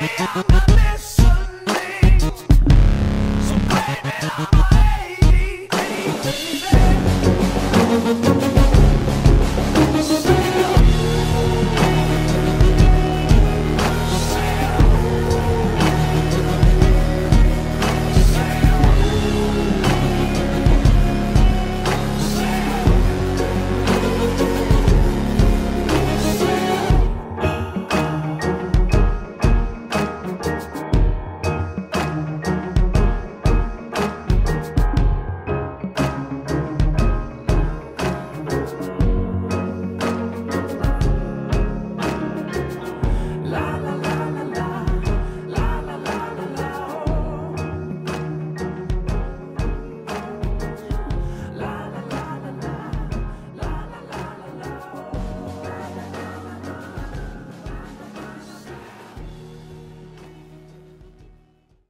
Baby, I'm listening. So baby, baby, baby.